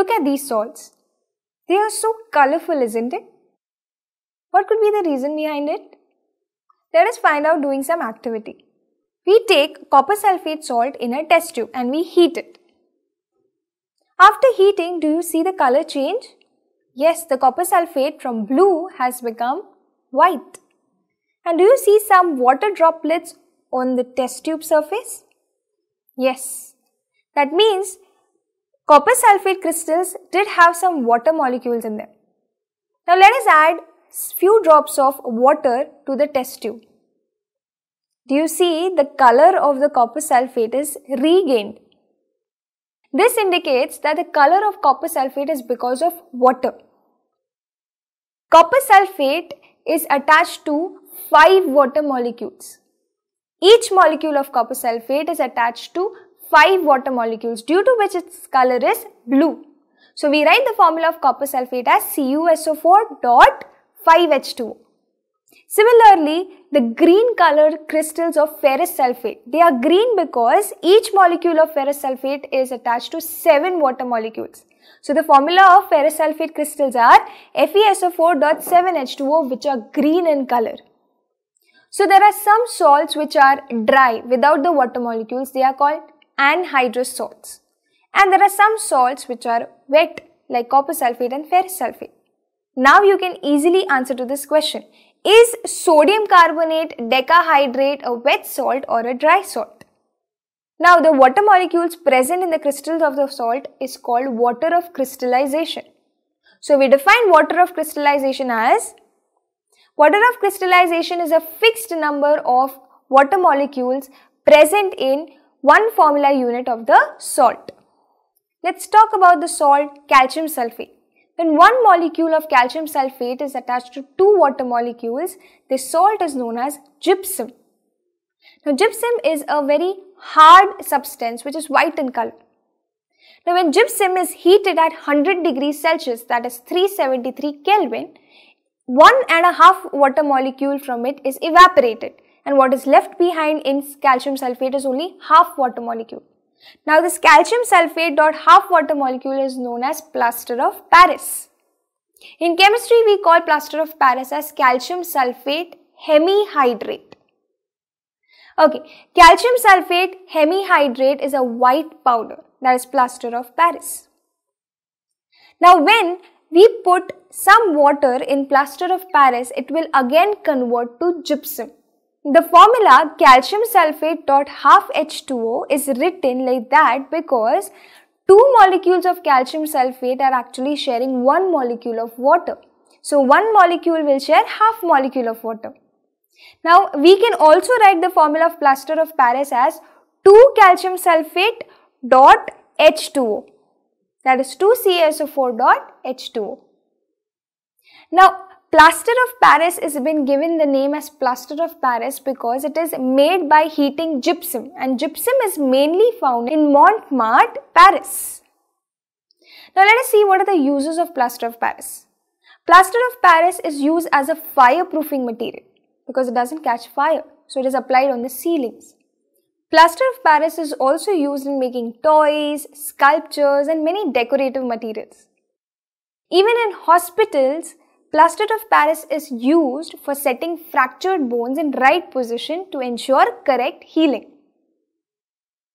Look at these salts. They are so colorful, isn't it? What could be the reason behind it? Let us find out doing some activity. We take copper sulfate salt in a test tube and we heat it. After heating, do you see the color change? Yes, the copper sulfate from blue has become white. And do you see some water droplets on the test tube surface? Yes. That means copper sulfate crystals did have some water molecules in them. Now let us add few drops of water to the test tube. Do you see the color of the copper sulfate is regained? This indicates that the color of copper sulfate is because of water. Copper sulfate is attached to 5 water molecules. Each molecule of copper sulfate is attached to 5 water molecules due to which its color is blue. So we write the formula of copper sulfate as CuSO4 dot 5H2O. Similarly, the green colored crystals of ferrous sulfate, they are green because each molecule of ferrous sulfate is attached to 7 water molecules. So the formula of ferrous sulfate crystals are FeSO4.7H2O which are green in color. So there are some salts which are dry without the water molecules, they are called anhydrous salts. And there are some salts which are wet like copper sulfate and ferrous sulfate. Now you can easily answer to this question. Is sodium carbonate decahydrate a wet salt or a dry salt? Now the water molecules present in the crystals of the salt is called water of crystallization. So we define water of crystallization as water of crystallization is a fixed number of water molecules present in one formula unit of the salt. Let's talk about the salt calcium sulfate. When one molecule of calcium sulfate is attached to two water molecules, this salt is known as gypsum. Now gypsum is a very hard substance which is white in color. Now when gypsum is heated at 100 degrees Celsius that is 373 Kelvin, one and a half water molecule from it is evaporated and what is left behind in calcium sulfate is only half water molecule. Now this calcium sulfate dot half water molecule is known as plaster of Paris. In chemistry we call plaster of Paris as calcium sulfate hemihydrate. Okay, calcium sulfate hemihydrate is a white powder that is plaster of Paris. Now when we put some water in plaster of Paris, it will again convert to gypsum. The formula calcium sulfate dot half H2O is written like that because two molecules of calcium sulfate are actually sharing one molecule of water. So one molecule will share half molecule of water. Now we can also write the formula of plaster of Paris as 2 calcium sulfate dot H2O that is 2 CaSO4 dot H2O. Now Plaster of Paris is been given the name as plaster of Paris because it is made by heating gypsum and gypsum is mainly found in Montmartre, Paris. Now let us see what are the uses of plaster of Paris. Plaster of Paris is used as a fireproofing material because it doesn't catch fire so it is applied on the ceilings. Plaster of Paris is also used in making toys, sculptures and many decorative materials. Even in hospitals, Plaster of Paris is used for setting fractured bones in right position to ensure correct healing.